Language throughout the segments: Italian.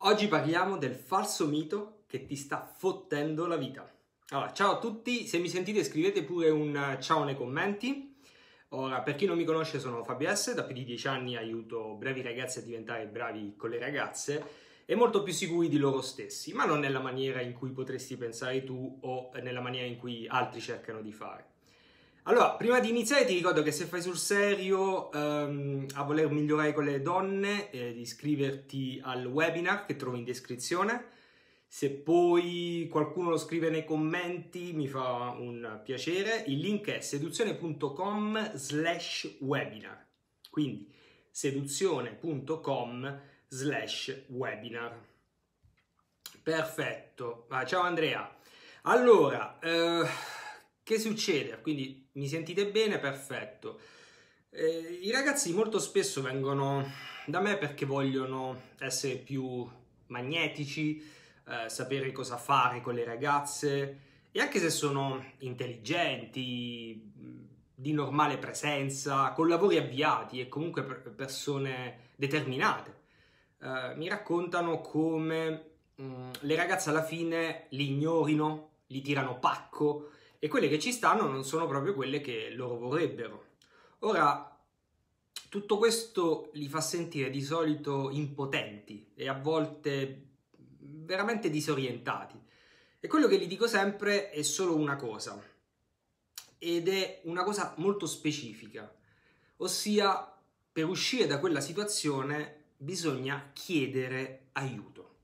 Oggi parliamo del falso mito che ti sta fottendo la vita. Allora, ciao a tutti, se mi sentite scrivete pure un ciao nei commenti. Ora, per chi non mi conosce sono Fabio S, da più di dieci anni aiuto bravi ragazzi a diventare bravi con le ragazze e molto più sicuri di loro stessi, ma non nella maniera in cui potresti pensare tu o nella maniera in cui altri cercano di fare. Allora, prima di iniziare ti ricordo che se fai sul serio um, a voler migliorare con le donne, eh, di iscriverti al webinar che trovi in descrizione. Se poi qualcuno lo scrive nei commenti mi fa un piacere. Il link è seduzione.com slash webinar. Quindi seduzione.com slash webinar. Perfetto. Ah, ciao Andrea. Allora... Eh che succede? Quindi mi sentite bene? Perfetto. Eh, I ragazzi molto spesso vengono da me perché vogliono essere più magnetici, eh, sapere cosa fare con le ragazze e anche se sono intelligenti, di normale presenza, con lavori avviati e comunque persone determinate, eh, mi raccontano come mh, le ragazze alla fine li ignorino, li tirano pacco, e quelle che ci stanno non sono proprio quelle che loro vorrebbero. Ora, tutto questo li fa sentire di solito impotenti e a volte veramente disorientati. E quello che gli dico sempre è solo una cosa, ed è una cosa molto specifica, ossia per uscire da quella situazione bisogna chiedere aiuto.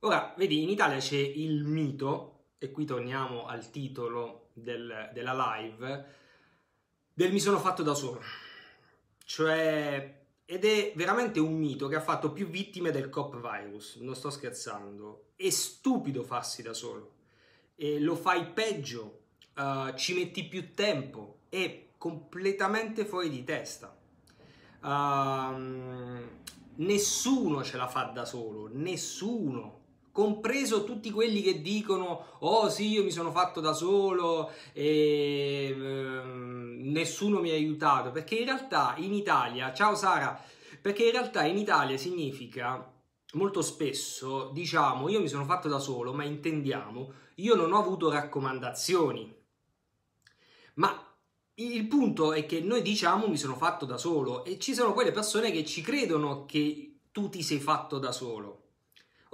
Ora, vedi, in Italia c'è il mito e qui torniamo al titolo del, della live, del mi sono fatto da solo. Cioè, ed è veramente un mito che ha fatto più vittime del COP virus, non sto scherzando. È stupido farsi da solo. E lo fai peggio, uh, ci metti più tempo, è completamente fuori di testa. Uh, nessuno ce la fa da solo, nessuno compreso tutti quelli che dicono oh sì io mi sono fatto da solo e eh, nessuno mi ha aiutato. Perché in realtà in Italia ciao Sara perché in realtà in Italia significa molto spesso diciamo io mi sono fatto da solo ma intendiamo io non ho avuto raccomandazioni. Ma il punto è che noi diciamo mi sono fatto da solo. E ci sono quelle persone che ci credono che tu ti sei fatto da solo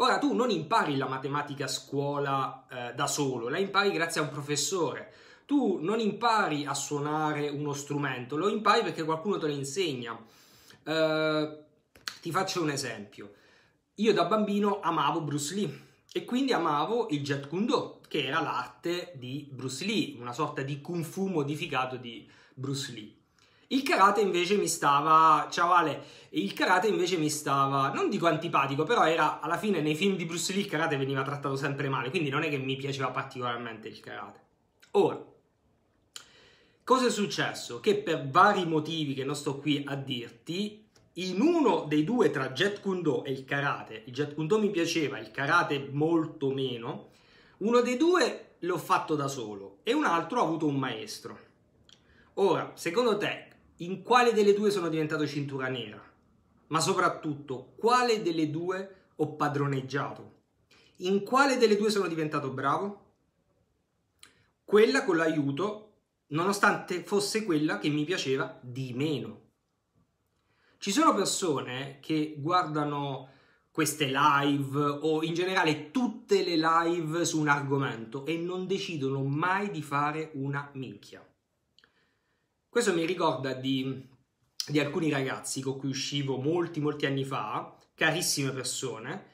Ora tu non impari la matematica a scuola eh, da solo, la impari grazie a un professore. Tu non impari a suonare uno strumento, lo impari perché qualcuno te lo insegna. Eh, ti faccio un esempio. Io da bambino amavo Bruce Lee e quindi amavo il Jet Kundo, che era l'arte di Bruce Lee, una sorta di kung fu modificato di Bruce Lee. Il karate invece mi stava, ciao Ale, il karate invece mi stava, non dico antipatico, però era alla fine nei film di Bruce Lee il karate veniva trattato sempre male, quindi non è che mi piaceva particolarmente il karate. Ora, cosa è successo? Che per vari motivi che non sto qui a dirti, in uno dei due tra Jet Kundo e il karate, il Jet Kundo mi piaceva, il karate molto meno, uno dei due l'ho fatto da solo e un altro ho avuto un maestro. Ora, secondo te, in quale delle due sono diventato cintura nera, ma soprattutto quale delle due ho padroneggiato, in quale delle due sono diventato bravo? Quella con l'aiuto, nonostante fosse quella che mi piaceva di meno. Ci sono persone che guardano queste live o in generale tutte le live su un argomento e non decidono mai di fare una minchia. Questo mi ricorda di, di alcuni ragazzi con cui uscivo molti, molti anni fa, carissime persone,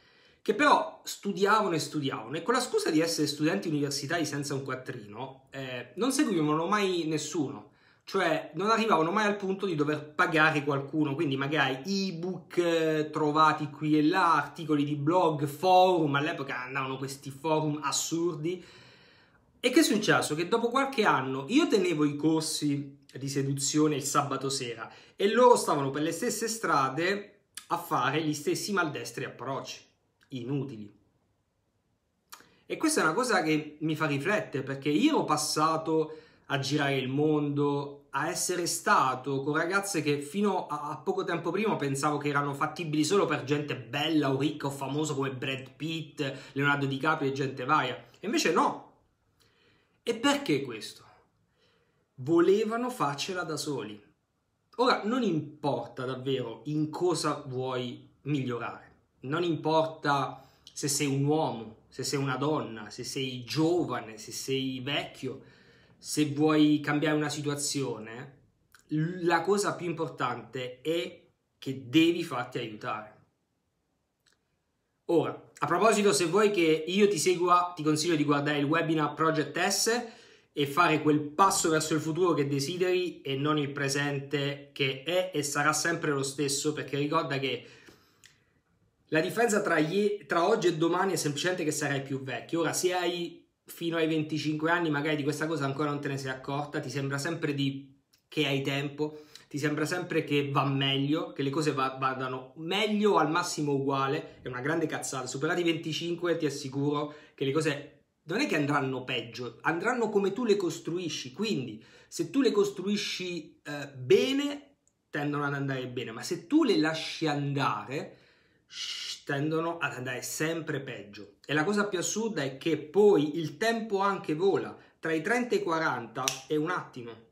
che però studiavano e studiavano. E con la scusa di essere studenti universitari senza un quattrino eh, non seguivano mai nessuno, cioè non arrivavano mai al punto di dover pagare qualcuno, quindi magari ebook eh, trovati qui e là, articoli di blog, forum, all'epoca andavano questi forum assurdi. E che è successo? Che dopo qualche anno io tenevo i corsi di seduzione il sabato sera e loro stavano per le stesse strade a fare gli stessi maldestri approcci, inutili. E questa è una cosa che mi fa riflettere perché io ho passato a girare il mondo, a essere stato con ragazze che fino a, poco tempo prima pensavo che erano fattibili solo per gente bella o ricca o famosa come Brad Pitt, Leonardo DiCaprio e gente varia. E invece no. E perché questo? Volevano farcela da soli. Ora, non importa davvero in cosa vuoi migliorare. Non importa se sei un uomo, se sei una donna, se sei giovane, se sei vecchio, se vuoi cambiare una situazione, la cosa più importante è che devi farti aiutare. Ora, a proposito, se vuoi che io ti segua, ti consiglio di guardare il webinar Project S e fare quel passo verso il futuro che desideri e non il presente che è e sarà sempre lo stesso, perché ricorda che la differenza tra, ie- tra oggi e domani è semplicemente che sarai più vecchio. Ora, se hai fino ai 25 anni, magari di questa cosa ancora non te ne sei accorta, ti sembra sempre di... che hai tempo, ti sembra sempre che va meglio, che le cose va- vadano meglio o al massimo uguale, è una grande cazzata. Superati i 25 ti assicuro che le cose non è che andranno peggio, andranno come tu le costruisci. Quindi, se tu le costruisci eh, bene, tendono ad andare bene, ma se tu le lasci andare, tendono ad andare sempre peggio. E la cosa più assurda è che poi il tempo anche vola. Tra i 30 e i 40 è un attimo.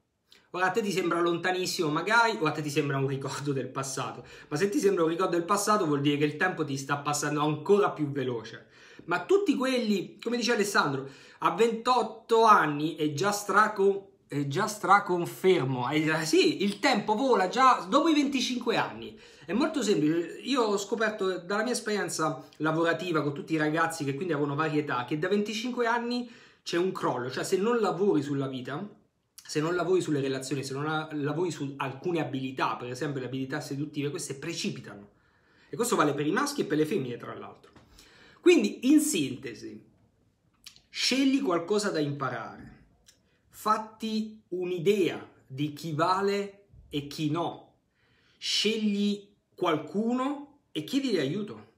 Ora a te ti sembra lontanissimo magari o a te ti sembra un ricordo del passato, ma se ti sembra un ricordo del passato vuol dire che il tempo ti sta passando ancora più veloce. Ma tutti quelli, come dice Alessandro, a 28 anni è già straco è già straconfermo. Eh, sì, il tempo vola già dopo i 25 anni. È molto semplice. Io ho scoperto dalla mia esperienza lavorativa con tutti i ragazzi che quindi avevano varietà che da 25 anni c'è un crollo, cioè se non lavori sulla vita, se non lavori sulle relazioni, se non lavori su alcune abilità, per esempio le abilità seduttive, queste precipitano. E questo vale per i maschi e per le femmine, tra l'altro. Quindi, in sintesi, scegli qualcosa da imparare fatti un'idea di chi vale e chi no. Scegli qualcuno e chiedili aiuto.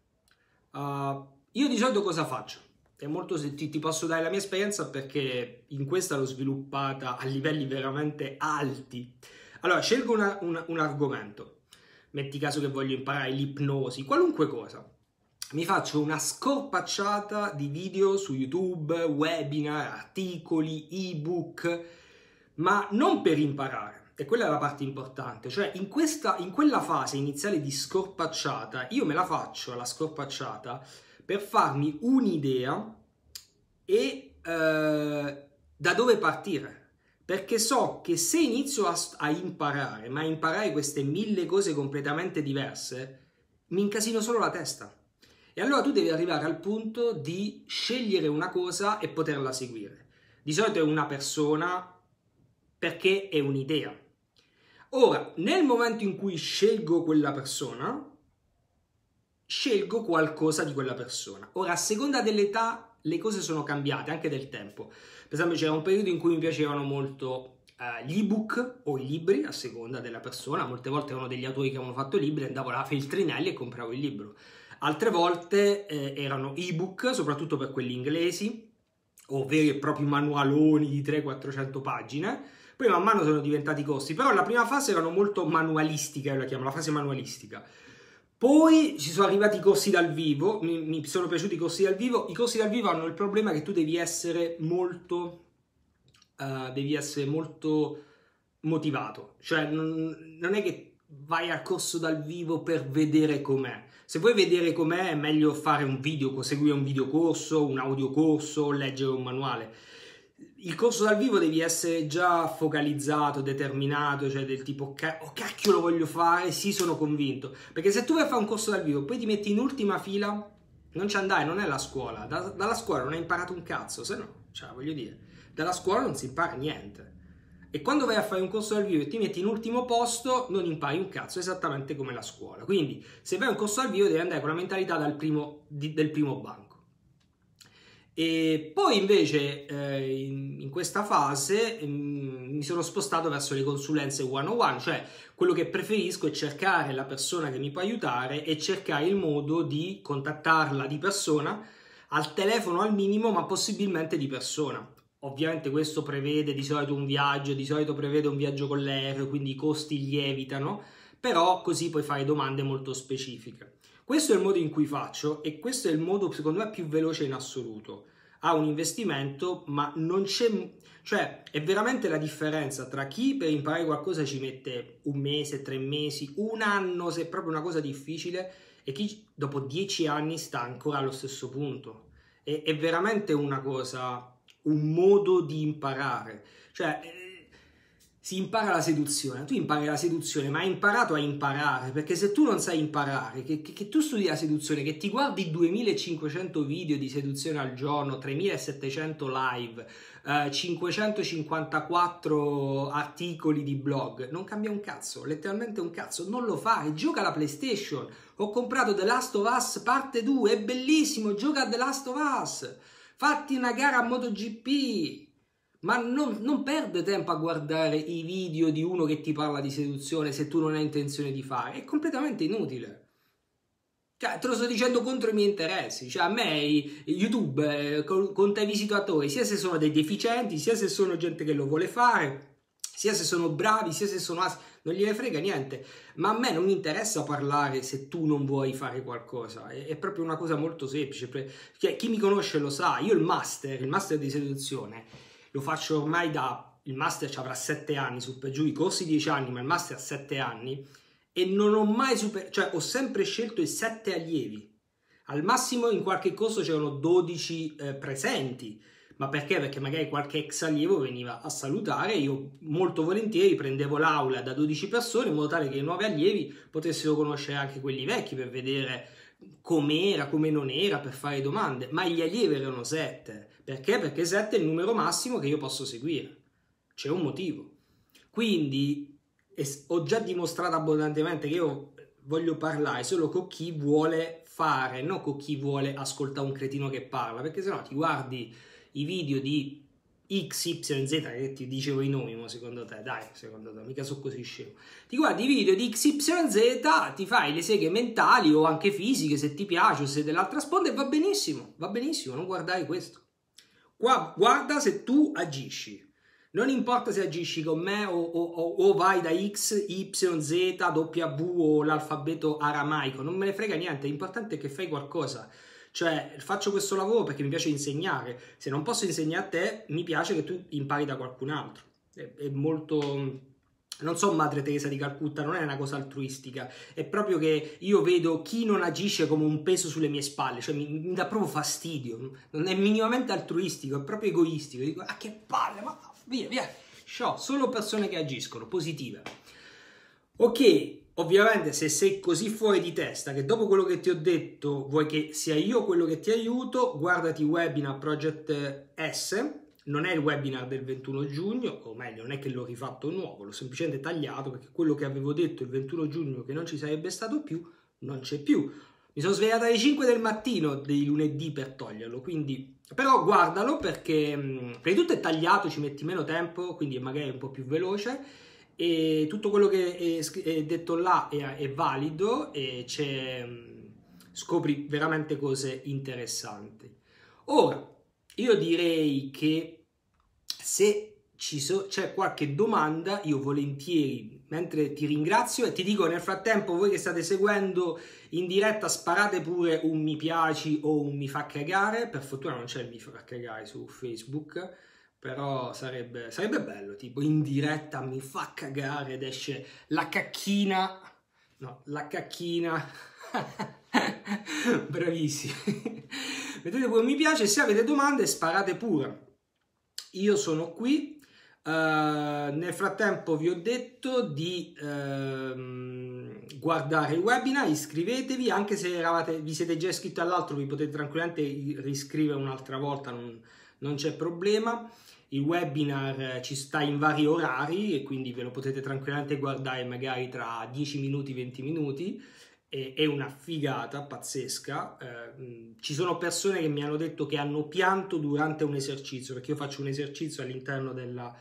Uh, io di solito cosa faccio? È molto ti, ti posso dare la mia esperienza perché in questa l'ho sviluppata a livelli veramente alti. Allora, scelgo una, una, un argomento. Metti caso che voglio imparare l'ipnosi, qualunque cosa mi faccio una scorpacciata di video su YouTube, webinar, articoli, ebook, ma non per imparare. E quella è la parte importante, cioè in, questa, in quella fase iniziale di scorpacciata, io me la faccio la scorpacciata per farmi un'idea e eh, da dove partire. Perché so che se inizio a, a imparare, ma a imparare queste mille cose completamente diverse, mi incasino solo la testa e allora tu devi arrivare al punto di scegliere una cosa e poterla seguire. Di solito è una persona perché è un'idea. Ora, nel momento in cui scelgo quella persona, scelgo qualcosa di quella persona. Ora, a seconda dell'età, le cose sono cambiate, anche del tempo. Per esempio, c'era un periodo in cui mi piacevano molto uh, gli ebook o i libri, a seconda della persona. Molte volte erano degli autori che avevano fatto libri, andavo alla Feltrinelli e compravo il libro. Altre volte eh, erano ebook, soprattutto per quelli inglesi, o veri e propri manualoni di 300-400 pagine. Poi man mano sono diventati corsi, però la prima fase erano molto manualistica, io la chiamo la fase manualistica. Poi ci sono arrivati i corsi dal vivo, mi, mi, sono piaciuti i corsi dal vivo. I corsi dal vivo hanno il problema che tu devi essere molto, uh, devi essere molto motivato, cioè non, non è che vai al corso dal vivo per vedere com'è. Se vuoi vedere com'è, è meglio fare un video, seguire un videocorso, un audiocorso, leggere un manuale. Il corso dal vivo devi essere già focalizzato, determinato, cioè del tipo oh cacchio lo voglio fare, sì sono convinto. Perché se tu vai a fare un corso dal vivo, poi ti metti in ultima fila, non ci andai, non è la scuola. Da, dalla scuola non hai imparato un cazzo, se no, cioè voglio dire, dalla scuola non si impara niente. E quando vai a fare un corso dal vivo e ti metti in ultimo posto, non impari un cazzo, esattamente come la scuola. Quindi, se vai a un corso dal vivo, devi andare con la mentalità primo, di, del primo banco. E poi invece eh, in, in, questa fase eh, mi sono spostato verso le consulenze one on one, cioè quello che preferisco è cercare la persona che mi può aiutare e cercare il modo di contattarla di persona, al telefono al minimo, ma possibilmente di persona Ovviamente questo prevede di solito un viaggio, di solito prevede un viaggio con l'aereo, quindi i costi lievitano, però così puoi fare domande molto specifiche. Questo è il modo in cui faccio e questo è il modo secondo me più veloce in assoluto. Ha un investimento, ma non c'è cioè, è veramente la differenza tra chi per imparare qualcosa ci mette un mese, tre mesi, un anno, se è proprio una cosa difficile, e chi dopo dieci anni sta ancora allo stesso punto. È, è veramente una cosa, un modo di imparare. Cioè, si impara la seduzione, tu impari la seduzione, ma hai imparato a imparare, perché se tu non sai imparare, che, che, che, tu studi la seduzione, che ti guardi 2500 video di seduzione al giorno, 3700 live, eh, 554 articoli di blog, non cambia un cazzo, letteralmente un cazzo, non lo fai, gioca alla PlayStation, ho comprato The Last of Us parte 2, è bellissimo, gioca a The Last of Us, fatti una gara a MotoGP, ma non, non, perde tempo a guardare i video di uno che ti parla di seduzione se tu non hai intenzione di fare, è completamente inutile. Cioè, te lo sto dicendo contro i miei interessi. Cioè, a me YouTube eh, conta i visitatori, sia se sono dei deficienti, sia se sono gente che lo vuole fare, sia se sono bravi, sia se sono assi. Non gliene frega niente. Ma a me non interessa parlare se tu non vuoi fare qualcosa. È, è proprio una cosa molto semplice. Cioè, chi mi conosce lo sa. Io il master, il master di seduzione, lo faccio ormai da... Il master ci avrà 7 anni, su per giù, i corsi 10 anni, ma il master ha 7 anni e non ho mai superato, cioè ho sempre scelto i 7 allievi. Al massimo in qualche corso c'erano 12 eh, presenti, ma perché? Perché magari qualche ex allievo veniva a salutare io molto volentieri prendevo l'aula da 12 persone in modo tale che i nuovi allievi potessero conoscere anche quelli vecchi per vedere com'era, come non era, per fare domande, ma gli allievi erano 7. Perché? Perché 7 è il numero massimo che io posso seguire. C'è un motivo. Quindi ho già dimostrato abbondantemente che io voglio parlare solo con chi vuole fare, non con chi vuole ascoltare un cretino che parla, perché sennò ti guardi i video di XYZ, che ti dicevo i nomi, ma secondo te, dai, secondo te, mica so così scemo. Ti guardi i video di XYZ, ti fai le seghe mentali o anche fisiche se ti piace o se dell'altra sponda e va benissimo, va benissimo, non guardare questo. Qua, guarda se tu agisci. Non importa se agisci con me o, o, o, vai da X, Y, Z, W o l'alfabeto aramaico, non me ne frega niente, l'importante è che fai qualcosa. Cioè, faccio questo lavoro perché mi piace insegnare. Se non posso insegnare a te, mi piace che tu impari da qualcun altro. È, è molto non so Madre Teresa di Calcutta, non è una cosa altruistica, è proprio che io vedo chi non agisce come un peso sulle mie spalle, cioè mi, mi dà proprio fastidio, non è minimamente altruistico, è proprio egoistico, dico ah che palle, ma via, via, show, solo persone che agiscono, positive. Ok, ovviamente se sei così fuori di testa che dopo quello che ti ho detto vuoi che sia io quello che ti aiuto, guardati webinar Project S, non è il webinar del 21 giugno, o meglio, non è che l'ho rifatto nuovo, l'ho semplicemente tagliato perché quello che avevo detto il 21 giugno che non ci sarebbe stato più, non c'è più. Mi sono svegliato alle 5 del mattino dei lunedì per toglierlo, quindi... Però guardalo perché prima di tutto è tagliato, ci metti meno tempo, quindi magari è un po' più veloce e tutto quello che è, detto là è, è valido e mm, scopri veramente cose interessanti. Ora, io direi che se so, c'è qualche domanda, io volentieri, mentre ti ringrazio e ti dico nel frattempo, voi che state seguendo in diretta, sparate pure un mi piaci o un mi fa cagare. Per fortuna non c'è il mi fa cagare su Facebook, però sarebbe, sarebbe bello, tipo in diretta mi fa cagare ed esce la cacchina. No, la cacchina. Bravissimi. Mettete pure mi piace, se avete domande sparate pure. Io sono qui, uh, nel frattempo vi ho detto di uh, guardare il webinar, iscrivetevi, anche se eravate, vi siete già iscritti all'altro vi potete tranquillamente riscrivere un'altra volta, non, non c'è problema. Il webinar ci sta in vari orari e quindi ve lo potete tranquillamente guardare magari tra 10 minuti, 20 minuti è una figata pazzesca. Eh, ci sono persone che mi hanno detto che hanno pianto durante un esercizio, perché io faccio un esercizio all'interno della,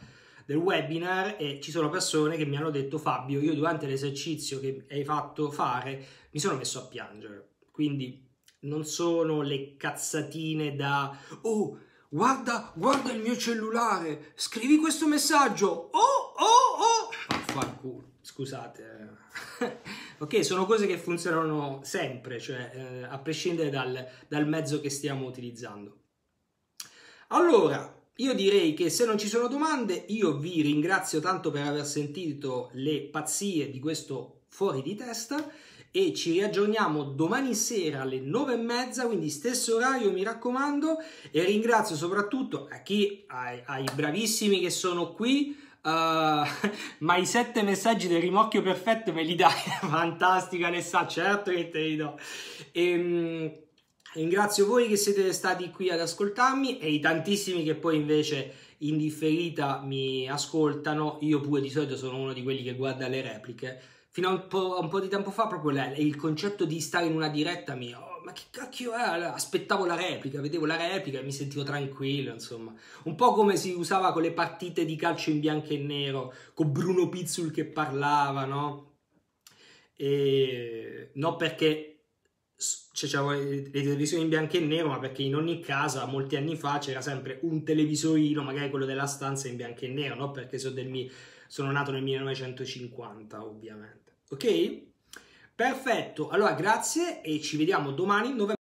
del webinar e ci sono persone che mi hanno detto Fabio, io durante l'esercizio che hai fatto fare mi sono messo a piangere. Quindi non sono le cazzatine da oh guarda, guarda il mio cellulare, scrivi questo messaggio, oh, oh, oh, Affanculo, scusate. eh. ok, sono cose che funzionano sempre, cioè eh, a prescindere dal, dal mezzo che stiamo utilizzando. Allora, io direi che se non ci sono domande, io vi ringrazio tanto per aver sentito le pazzie di questo fuori di testa e ci riaggiorniamo domani sera alle nove e mezza, quindi stesso orario mi raccomando. E ringrazio soprattutto a chi, ai, ai bravissimi che sono qui, uh, ma i sette messaggi del rimocchio perfetto me li dai, fantastica Alessà, certo che te li do. Ehm, ringrazio voi che siete stati qui ad ascoltarmi e i tantissimi che poi invece in differita mi ascoltano, io pure di solito sono uno di quelli che guarda le repliche fino a un po', un po di tempo fa proprio la, il concetto di stare in una diretta mia, oh, ma che cacchio è? Aspettavo la replica, vedevo la replica e mi sentivo tranquillo, insomma. Un po' come si usava con le partite di calcio in bianco e nero, con Bruno Pizzul che parlava, no? E... No perché c'erano le televisioni in bianco e nero, ma perché in ogni casa, molti anni fa, c'era sempre un televisorino, magari quello della stanza in bianco e nero, no? Perché sono, del, sono nato nel 1950, ovviamente. Ok? Perfetto, allora grazie e ci vediamo domani 9